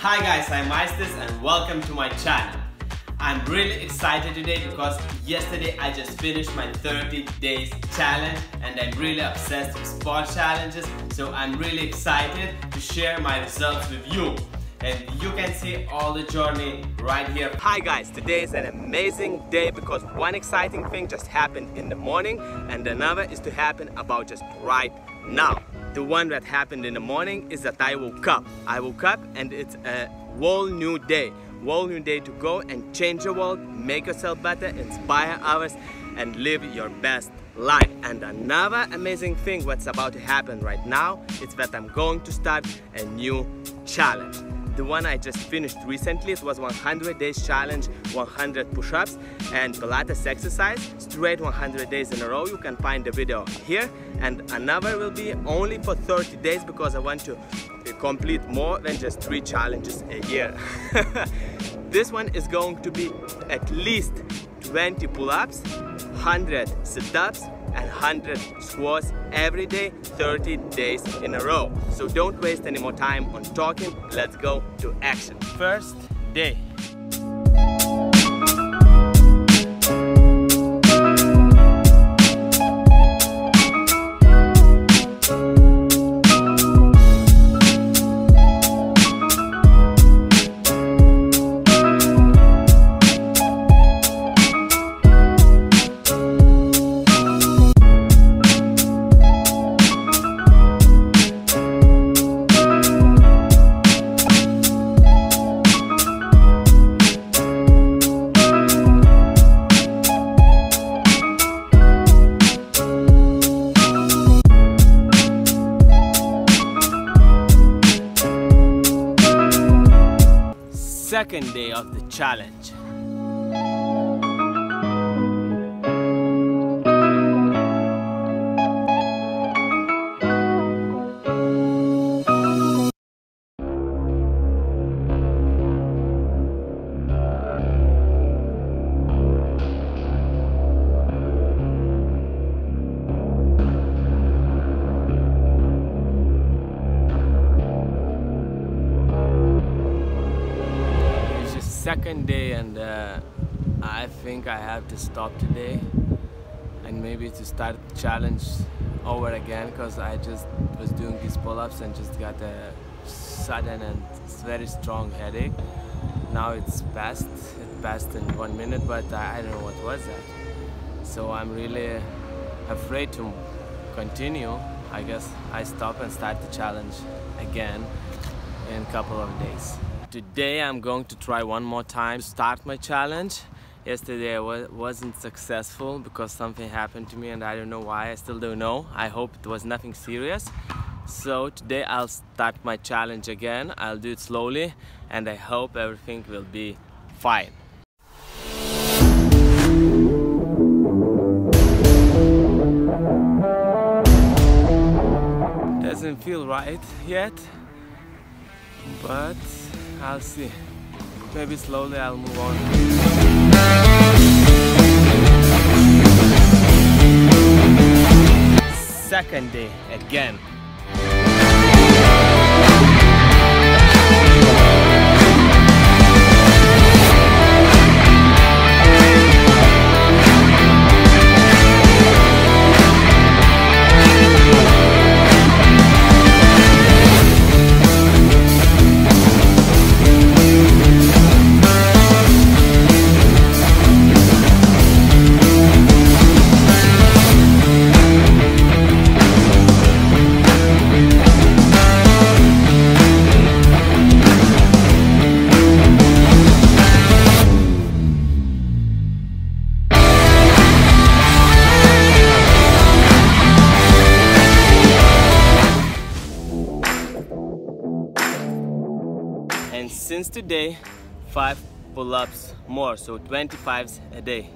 Hi guys, I'm Aistis and welcome to my channel. I'm really excited today because yesterday I just finished my 30 days challenge and I'm really obsessed with sport challenges so I'm really excited to share my results with you and you can see all the journey right here. Hi guys, today is an amazing day because one exciting thing just happened in the morning and another is to happen about just right now. The one that happened in the morning is that I woke up. I woke up and it's a whole new day. Whole new day to go and change the world, make yourself better, inspire others and live your best life. And another amazing thing what's about to happen right now is that I'm going to start a new challenge the one I just finished recently. It was 100 days challenge, 100 push-ups and Pilates exercise, straight 100 days in a row. You can find the video here. And another will be only for 30 days because I want to uh, complete more than just three challenges a year. this one is going to be at least 20 pull-ups, 100 sit-ups, and 100 squats every day 30 days in a row. So don't waste any more time on talking. Let's go to action. First day challenge. Second day and uh, I think I have to stop today and maybe to start the challenge over again because I just was doing these pull-ups and just got a sudden and very strong headache. Now it's passed, it passed in one minute but I, I don't know what was that. So I'm really afraid to continue. I guess I stop and start the challenge again in a couple of days. Today I'm going to try one more time to start my challenge. Yesterday I wasn't successful because something happened to me and I don't know why, I still don't know. I hope it was nothing serious. So today I'll start my challenge again. I'll do it slowly and I hope everything will be fine. Doesn't feel right yet, but I'll see. Maybe slowly I'll move on. Second day again. Since today 5 pull-ups more so 25s a day.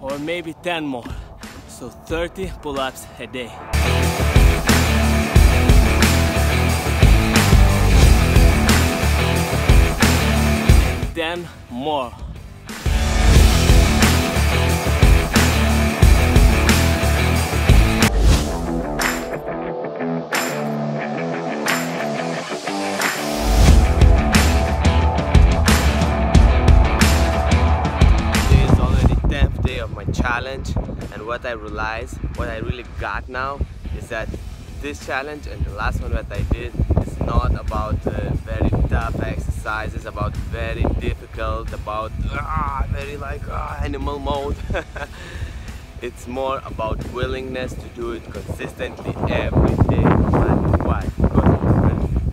Or maybe 10 more so 30 pull-ups a day. Ten more challenge and what I realized, what I really got now is that this challenge and the last one that I did is not about uh, very tough exercises, about very difficult, about ah, very like ah, animal mode. it's more about willingness to do it consistently every day. Because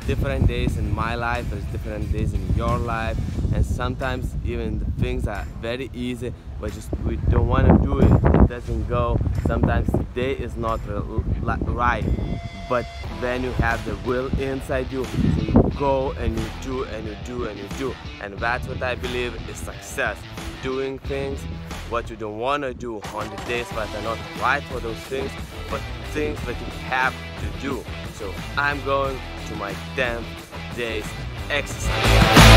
different days in my life, there's different days in your life, and sometimes even the things are very easy, but just we don't want to do it. It doesn't go. Sometimes the day is not right, but then you have the will inside you, so you go and you do and you do and you do, and that's what I believe is success. Doing things what you don't want to do on the days that are not right for those things, but things that you have to do. So I'm going to my 10 days exercise.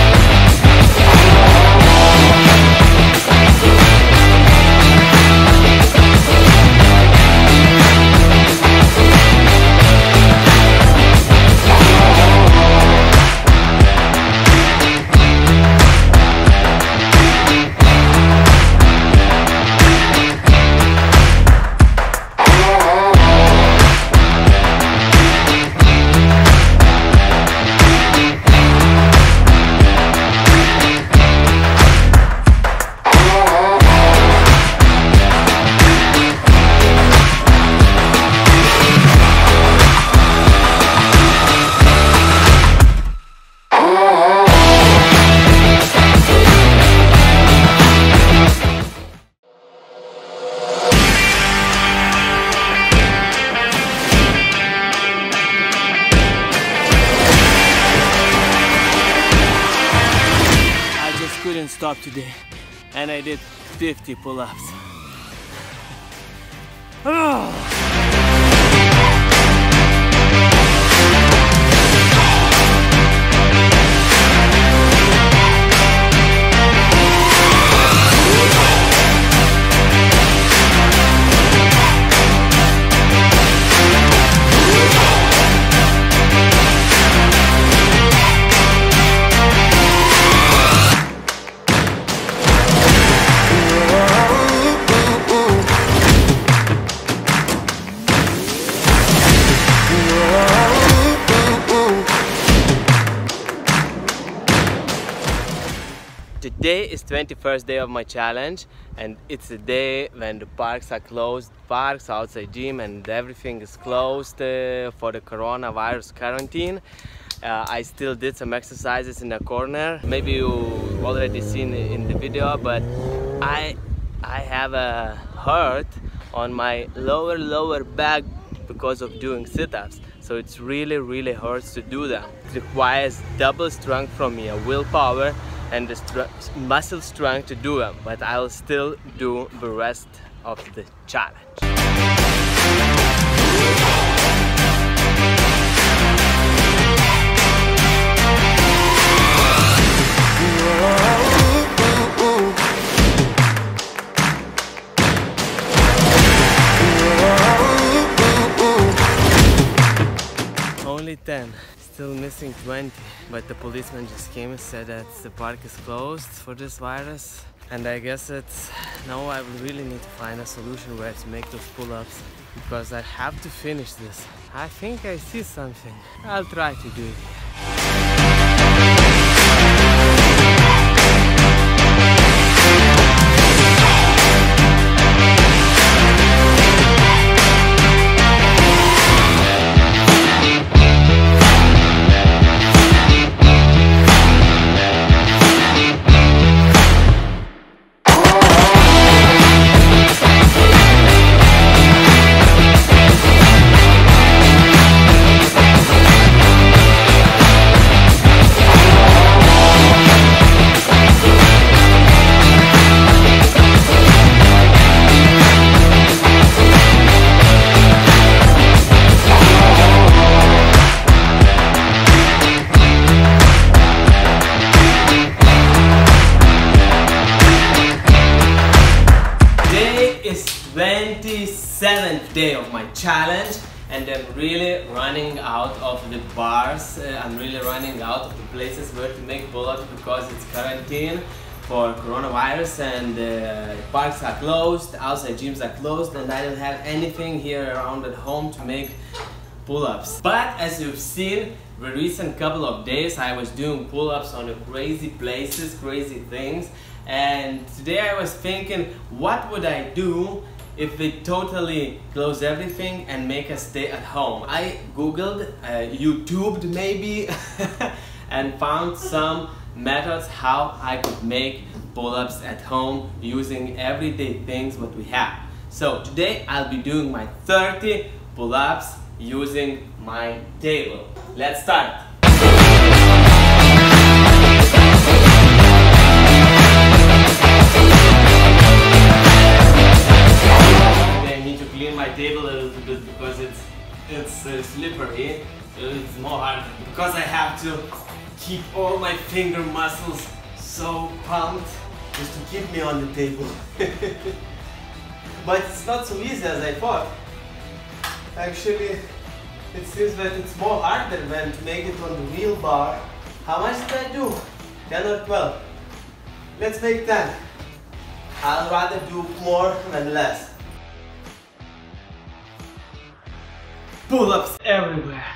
Today and I did 50 pull-ups. Today ah! 21st day of my challenge and it's a day when the parks are closed, parks, outside gym and everything is closed uh, for the coronavirus quarantine. Uh, I still did some exercises in the corner. Maybe you already seen in the video, but I I have a hurt on my lower lower back because of doing sit-ups. So it's really really hurts to do them. It requires double strength from me, a willpower and the str muscle strength to do them but I'll still do the rest of the challenge 20 but the policeman just came and said that the park is closed for this virus and I guess it's now I will really need to find a solution where to make those pull-ups because I have to finish this. I think I see something. I'll try to do it. Challenge and I'm really running out of the bars. Uh, I'm really running out of the places where to make pull-ups because it's quarantine. for coronavirus and uh, parks are closed, outside gyms are closed and I don't have anything here around at home to make pull-ups. But as you've seen, the recent couple of days I was doing pull-ups on crazy places, crazy things and today I was thinking what would I do if we totally close everything and make us stay at home. I googled, uh, YouTubed maybe and found some methods how I could make pull-ups at home using everyday things what we have. So today I'll be doing my 30 pull-ups using my table. Let's start. Table a little bit because it's it's uh, slippery. It's more hard because I have to keep all my finger muscles so pumped just to keep me on the table. but it's not so easy as I thought. Actually, it seems that it's more harder than to make it on the wheel bar. How much did I do? 10 or 12? Let's make 10. I'll rather do more than less. Pull-ups everywhere.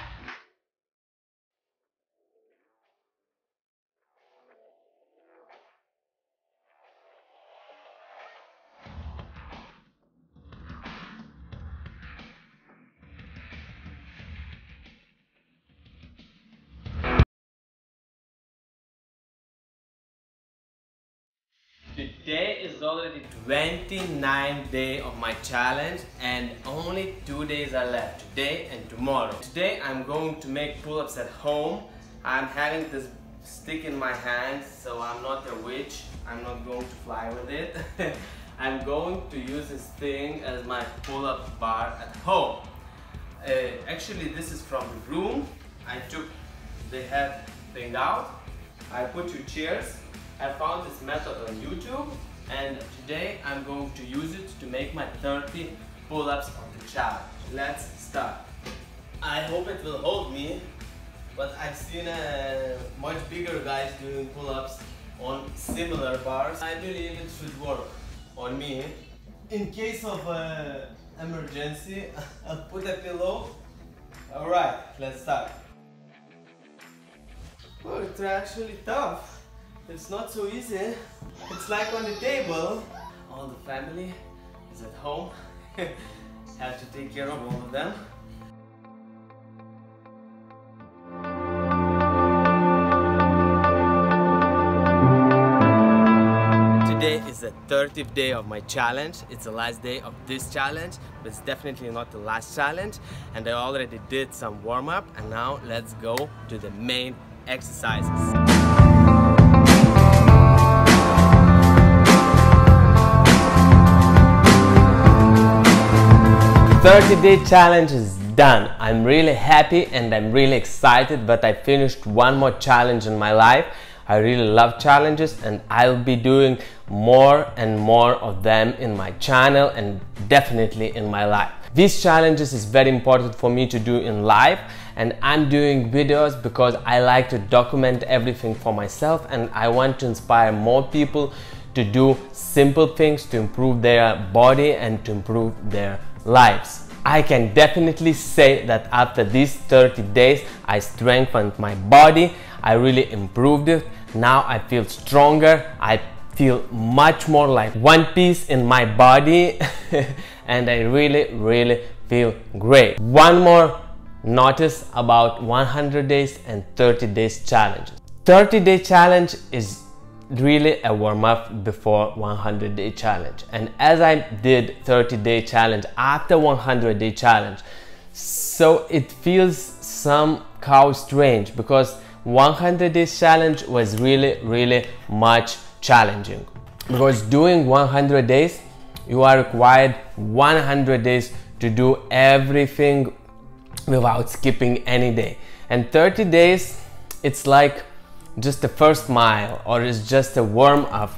Today is already 29th day of my challenge and only two days are left, today and tomorrow. Today I'm going to make pull-ups at home. I'm having this stick in my hand so I'm not a witch. I'm not going to fly with it. I'm going to use this thing as my pull-up bar at home. Uh, actually this is from the room. I took the head thing out. I put two chairs I found this method on YouTube and today I'm going to use it to make my 30 pull-ups on the challenge. Let's start. I hope it will hold me, but I've seen uh, much bigger guys doing pull-ups on similar bars. I believe it should work on me. In case of uh, emergency, I'll put a pillow. Alright, let's start. Oh, it's actually tough. It's not so easy. It's like on the table. All the family is at home. Have to take care of all of them. Today is the 30th day of my challenge. It's the last day of this challenge, but it's definitely not the last challenge. And I already did some warm up and now let's go to the main exercises. 30 day challenge is done. I'm really happy and I'm really excited that I finished one more challenge in my life. I really love challenges and I'll be doing more and more of them in my channel and definitely in my life. These challenges is very important for me to do in life and I'm doing videos because I like to document everything for myself and I want to inspire more people to do simple things to improve their body and to improve their lives. I can definitely say that after these 30 days, I strengthened my body, I really improved it. Now I feel stronger, I feel much more like one piece in my body, and I really, really feel great. One more notice about 100 days and 30 days challenges. 30 day challenge is really a warm up before 100 day challenge. And as I did 30 day challenge after 100 day challenge so it feels somehow strange because 100 day challenge was really really much challenging. Because doing 100 days you are required 100 days to do everything without skipping any day. And 30 days it's like just the first mile or it's just a warm up.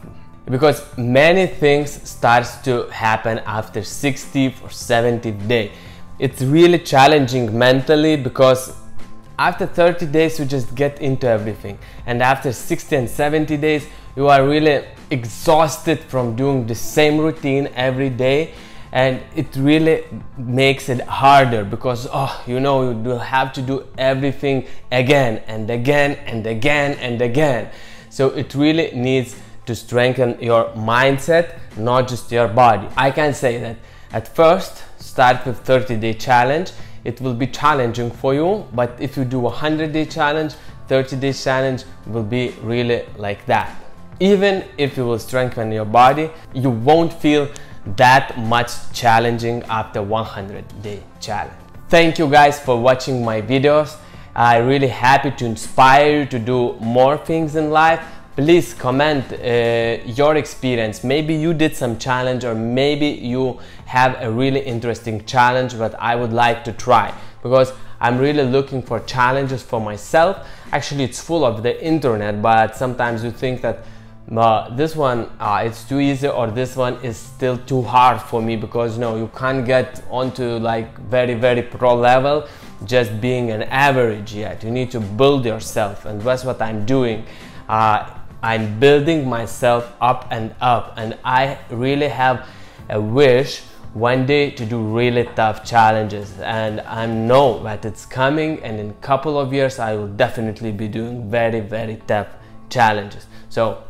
Because many things starts to happen after 60th or 70th day. It's really challenging mentally because after 30 days you just get into everything. And after 60 and 70 days you are really exhausted from doing the same routine every day and it really makes it harder because oh you know you will have to do everything again and again and again and again. So it really needs to strengthen your mindset not just your body. I can say that at first start with 30 day challenge. It will be challenging for you but if you do a 100 day challenge 30 day challenge will be really like that. Even if you will strengthen your body you won't feel that much challenging after 100 day challenge. Thank you guys for watching my videos. I really happy to inspire you to do more things in life. Please comment uh, your experience. Maybe you did some challenge or maybe you have a really interesting challenge that i would like to try. Because i'm really looking for challenges for myself. Actually it's full of the internet but sometimes you think that uh, this one uh, it's too easy or this one is still too hard for me because know you can't get onto like very very pro level just being an average yet. You need to build yourself and that's what i'm doing. Uh, i'm building myself up and up and i really have a wish one day to do really tough challenges. And i know that it's coming and in a couple of years i will definitely be doing very very tough challenges. So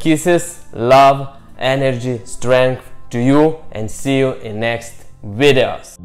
Kisses, love, energy, strength to you and see you in next videos.